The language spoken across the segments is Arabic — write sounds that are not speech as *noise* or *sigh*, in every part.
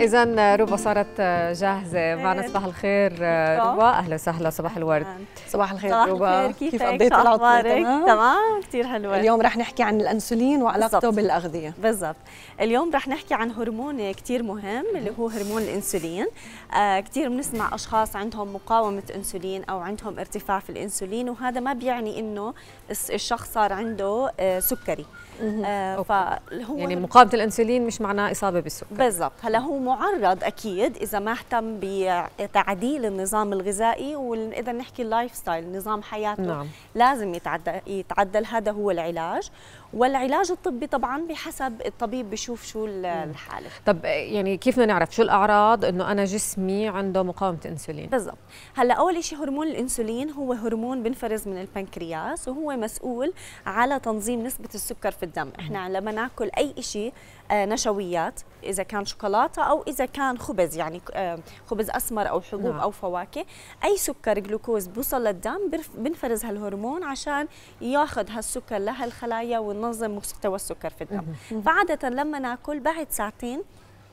اذا ربا صارت جاهزة. معنا صباح الخير ربا. أهلا وسهلا صباح الورد. صباح الخير ربا. كيف قضيت العطلة؟ تمام. كثير حلوة. اليوم رح نحكي عن الأنسولين وعلاقته بالأغذية. بالضبط. اليوم رح نحكي عن هرمون كثير مهم اللي هو هرمون الأنسولين. آه كثير بنسمع أشخاص عندهم مقاومة أنسولين أو عندهم ارتفاع في الأنسولين وهذا ما بيعني إنه الشخص صار عنده آه سكري. آه فهو يعني مقاومة الأنسولين مش معناه إصابة بالسكر. بالضبط. هلا هو معرض أكيد إذا ما اهتم بتعديل النظام الغذائي ونقدر نحكي ال lifestyle نظام حياته نعم. لازم يتعدل يتعدل. هذا هو العلاج. والعلاج الطبي طبعا بحسب الطبيب بشوف شو الحالة. طب يعني كيف بدنا نعرف شو الأعراض؟ إنه أنا جسمي عنده مقاومة إنسولين. بالضبط. هلأ أول شيء هرمون الإنسولين هو هرمون بنفرز من البنكرياس وهو مسؤول على تنظيم نسبة السكر في الدم. إحنا لما ناكل أي شيء آه، نشويات إذا كان شوكولاتة أو إذا كان خبز يعني آه، خبز أسمر أو حبوب نعم. أو فواكه أي سكر جلوكوز بوصل للدم بنفرز هالهرمون عشان ياخذ هالسكر لهالخلايا وننظم مستوى السكر في الدم. فعادة لما ناكل بعد ساعتين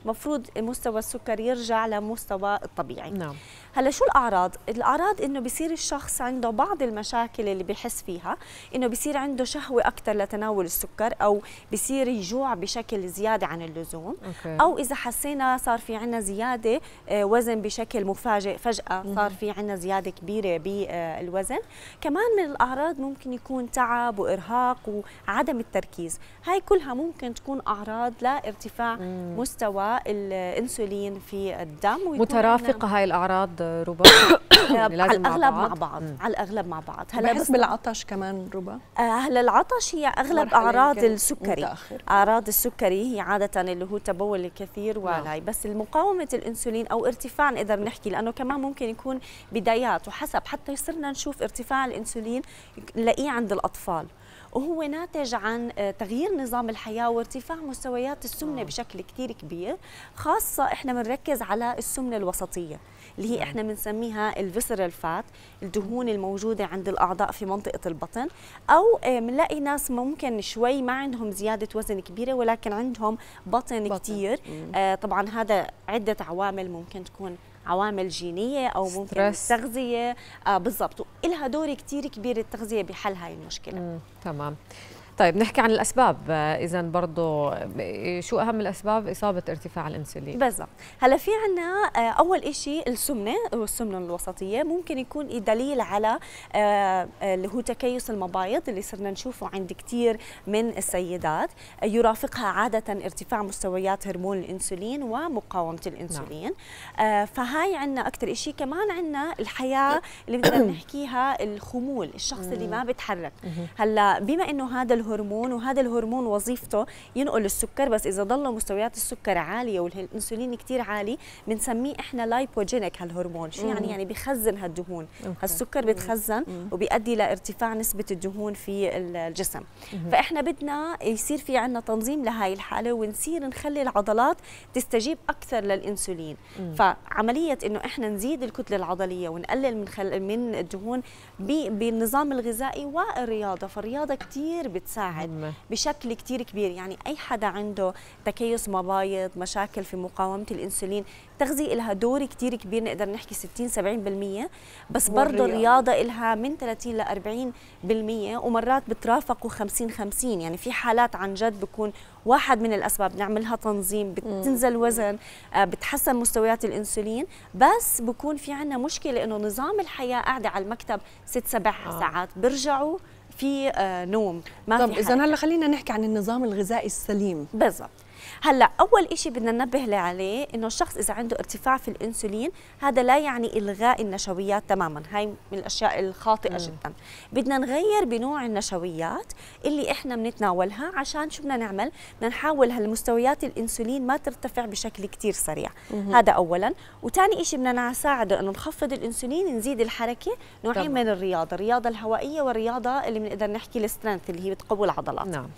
مفروض مستوى السكر يرجع لمستوى الطبيعي. نعم. هلا شو الأعراض؟ الأعراض إنه بصير الشخص عنده بعض المشاكل اللي بحس فيها إنه بصير عنده شهوة أكثر لتناول السكر أو بصير يجوع بشكل زيادة عن اللزوم. أوكي. أو إذا حسينا صار في عندنا زيادة آه، وزن بشكل مفاجئ فجأة صار في عندنا زيادة كبيرة بالوزن. كمان من الأعراض ممكن يكون تعب وإرهاق وعدم التركيز. هاي كلها ممكن تكون أعراض لارتفاع مستوى الإنسولين في الدم مترافقة هاي الأعراض ربا؟ *coughs* يعني على الأغلب مع بعض؟ مم. على الأغلب مع بعض. هلا بس بالعطش كمان ربا. آه، هلا العطش هي أغلب أعراض السكري. متأخر. أعراض السكري هي عادة اللي هو تبول الكثير نعم. وهي بس المقاومة الإنسولين أو ارتفاع نقدر نحكي لأنه كمان ممكن يكون بدايات وحسب. حتى صرنا نشوف ارتفاع الإنسولين نلاقيه عند الأطفال. وهو ناتج عن آه، تغيير نظام الحياة وارتفاع مستويات السمنة بشكل كثير كبير خاصة إحنا بنركز على السمنة الوسطية اللي هي إحنا بنسميها الفيسرال فات الدهون الموجودة عند الأعضاء في منطقة البطن أو بنلاقي آه، ناس ممكن شوي ما عندهم زيادة وزن كبيرة ولكن عندهم بطن, بطن. كثير آه طبعا هذا عدة عوامل ممكن تكون عوامل جينية أو ممكن التغذية. آه بالضبط. لها دور كثير كبير التغذية بحل هاي المشكلة. تمام. طيب نحكي عن الأسباب. اذا برضه شو أهم الأسباب؟ إصابة ارتفاع الإنسولين. بالضبط. هلا في عنا آه، أول شيء السمنة والسمنة الوسطية ممكن يكون دليل على آه، اللي هو تكيس المبايض اللي صرنا نشوفه عند كثير من السيدات. يرافقها عادة ارتفاع مستويات هرمون الإنسولين ومقاومة الإنسولين. نعم. آه، فهاي عنا أكثر شيء كمان عنا الحياة *coughs* اللي بدنا نحكيها الخمول الشخص اللي ما بتحرك هلا بما إنه هذا هرمون وهذا الهرمون وظيفته ينقل السكر بس إذا ضل مستويات السكر عالية والإنسولين كثير عالي بنسميه إحنا لايبوجينيك هالهرمون. شو يعني؟ يعني بخزن هالدهون. هالسكر بتخزن وبيؤدي لارتفاع نسبة الدهون في الجسم. فإحنا بدنا يصير في عندنا تنظيم لهي الحالة ونصير نخلي العضلات تستجيب أكثر للإنسولين. فعملية إنه إحنا نزيد الكتلة العضلية ونقلل من خل... من الدهون بالنظام الغذائي والرياضة. فالرياضة كثير بتساعد بتساعد بشكل كتير كبير. يعني أي حدا عنده تكيس مبايض مشاكل في مقاومة الأنسولين التغذية لها دور كتير كبير نقدر نحكي 60 70% بس برضه الرياضة لها من 30 ل 40% ومرات بترافقوا 50 50 يعني في حالات عن جد بكون واحد من الأسباب. نعملها تنظيم بتنزل وزن آه، بتحسن مستويات الإنسولين. بس بكون في عندنا مشكلة إنه نظام الحياة قاعدة على المكتب ست سبع آه. ساعات. بيرجعوا في آه، نوم. ما طب اذا هلأ خلينا نحكي عن النظام الغذائي السليم. بالضبط. هلا أول شيء بدنا ننبه عليه إنه الشخص إذا عنده ارتفاع في الإنسولين هذا لا يعني إلغاء النشويات تماما. هاي من الأشياء الخاطئة مم. جدا. بدنا نغير بنوع النشويات اللي إحنا بنتناولها عشان شو بدنا نعمل؟ بدنا نحاول هالمستويات الإنسولين ما ترتفع بشكل كثير سريع. مم. هذا اولا. وثاني شيء بدنا نساعده إنه نخفض الإنسولين نزيد الحركة نوعين من الرياضة الرياضة الهوائية والرياضة اللي بنقدر نحكي السترينث اللي هي بتقوي العضلات. نعم.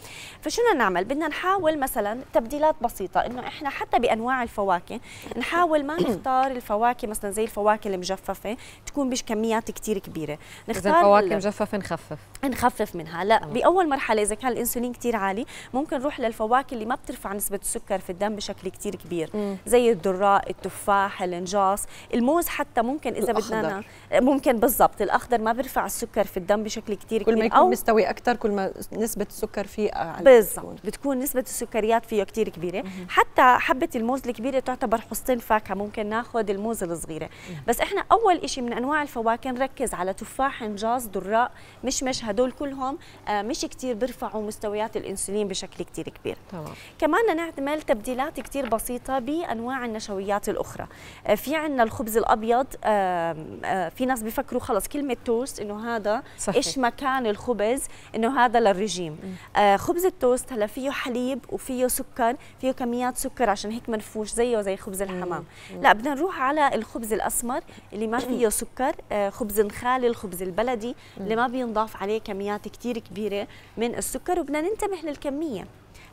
فشو بدنا نعمل؟ بدنا نحاول مثلا تبدا تبديلات بسيطة إنه إحنا حتى بأنواع الفواكه نحاول ما نختار الفواكه مثلا زي الفواكه المجففة تكون بكميات كثير كبيرة إذا نختار فواكه ال- مجففة نخفف نخفف منها لا آه. بأول مرحلة إذا كان الإنسولين كثير عالي ممكن نروح للفواكه اللي ما بترفع نسبة السكر في الدم بشكل كثير كبير مم. زي الذراء التفاح الإنجاص الموز حتى ممكن إذا بدنا. ممكن بالضبط الأخضر ما بيرفع السكر في الدم بشكل كثير كل ما كبير يكون مستوي أكثر كل ما نسبة السكر فيه أعلى بالضبط بتكون نسبة السكريات فيه كتير كبيرة. حتى حبة الموز الكبيرة تعتبر حصتين فاكهة ممكن ناخذ الموز الصغيرة. بس إحنا أول إشي من أنواع الفواكه نركز على تفاح إنجاز ذراء مشمش هدول كلهم آه، مش كتير بيرفعوا مستويات الأنسولين بشكل كتير كبير. تمام. كمان نعمل تبديلات كتير بسيطة بأنواع النشويات الأخرى. آه، في عنا الخبز الأبيض آم، آه، في ناس بيفكروا خلص كلمة توست إنه هذا صحيح. إيش مكان الخبز إنه هذا للرجيم. خبز التوست هلا فيه حليب وفيه سكر فيه كميات سكر عشان هيك منفوش زيه زي خبز الحمام. لا بدنا نروح على الخبز الأسمر اللي ما فيه سكر آه، خبز نخالي الخبز البلدي اللي ما بينضاف عليه كميات كتير كبيرة من السكر وبدنا ننتبه للكمية.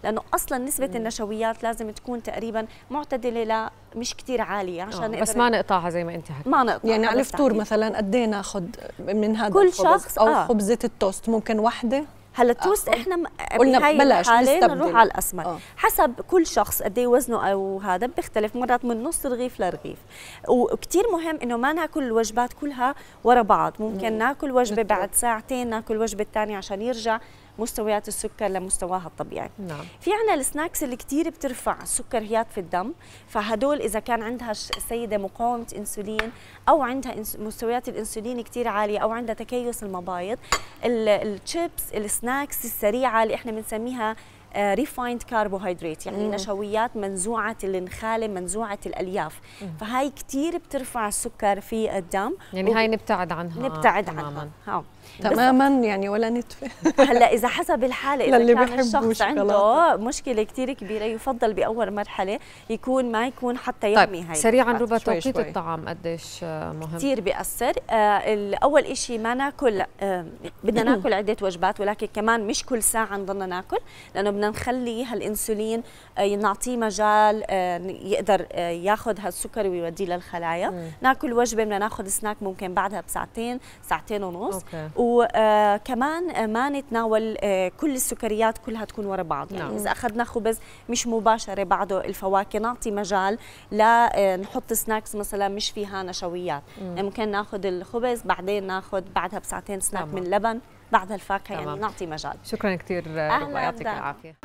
لأنه أصلا نسبة النشويات لازم تكون تقريبا معتدلة لا مش كتير عالية عشان آه، نقدر بس ما نقطعها زي ما أنت حكيت. ما نقطع يعني على الفطور. مثلا قد إيه ناخذ من هذا كل الخبز؟ شخص، أو آه. خبزة التوست ممكن وحده هلا التوست آخذ. إحنا م- قلنا بلاش. نروح على الاسمر آه. حسب كل شخص قد إيه وزنه أو هذا بيختلف مرات من نص رغيف لرغيف وكثير مهم إنه ما ناكل الوجبات كلها ورا بعض ممكن ناكل وجبة. بعد ساعتين ناكل وجبة ثانية عشان يرجع مستويات السكر لمستواها الطبيعي. نعم. في عنا ال snacks اللي كتير بترفع السكريات في الدم فهدول إذا كان عندها السيده مقاومة إنسولين أو عندها مستويات الإنسولين كتير عالية أو عندها تكيس المبايض ال- الشيبس ال snacks السريعة اللي إحنا بنسميها refined كاربوهيدرات يعني مم. نشويات منزوعة النخاله منزوعة الألياف. فهاي كتير بترفع السكر في الدم. يعني هاي نبتعد عنها نبتعد تماما. عنها ها. تماما يعني ولا نتفه هلأ إذا حسب الحالة إذا للي كان الشخص عنده. مشكلة كثير كبيرة يفضل بأول مرحلة يكون ما يكون حتى طيب يومي هاي سريعا شوي توقيت. الطعام قديش آه، مهم؟ كثير بيأثر. آه الأول شيء ما ناكل آه بدنا *clears throat* ناكل عدة وجبات ولكن كمان مش كل ساعة نضلنا ناكل لأنه بدنا نخلي هالإنسولين آه نعطيه مجال آه يقدر آه ياخذ هالسكر ويوديه للخلايا. مم. ناكل وجبة بدنا ناخذ سناك ممكن بعدها بساعتين ساعتين ونص. أوكي. وكمان ما نتناول كل السكريات كلها تكون ورا بعض. يعني نعم. إذا أخذنا خبز مش مباشرة بعده الفواكه نعطي مجال لا آه، نحط snacks مثلا مش فيها نشويات. يعني ممكن ناخذ الخبز بعدين ناخذ بعدها بساعتين سناك تمام. من لبن. بعدها الفاكهه يعني. نعطي مجال شكرا كثير ربا يعطيك. العافية